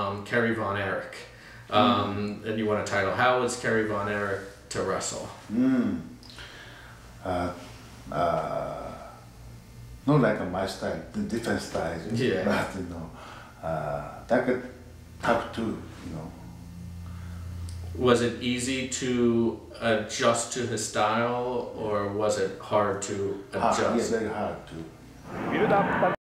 um, Kerry Von Erich. Um, hmm. And you want a title. How was Kerry Von Erich to wrestle? Mm. Uh, uh, not like my style, the different styles. Yeah. But you know, uh, that could tough too. You know. Was it easy to adjust to his style, or was it hard to Hard, yeah, adjust? very hard to. Build up